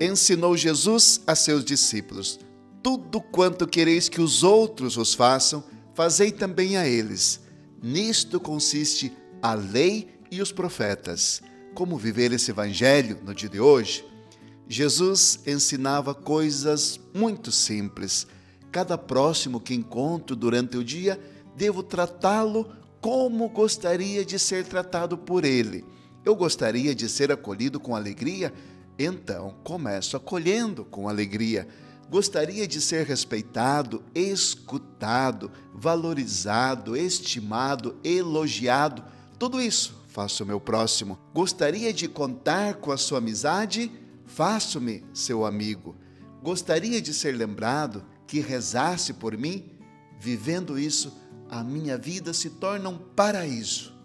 ensinou Jesus a seus discípulos: Tudo quanto quereis que os outros os façam, fazei também a eles. Nisto consiste a lei e os profetas. Como viver esse evangelho no dia de hoje? Jesus ensinava coisas muito simples. Cada próximo que encontro durante o dia, devo tratá-lo como gostaria de ser tratado por ele. Eu gostaria de ser acolhido com alegria, então começo acolhendo com alegria. Gostaria de ser respeitado, escutado, valorizado, estimado, elogiado. Tudo isso faço meu próximo. Gostaria de contar com a sua amizade? Faço-me seu amigo. Gostaria de ser lembrado que rezasse por mim? Vivendo isso, a minha vida se torna um paraíso.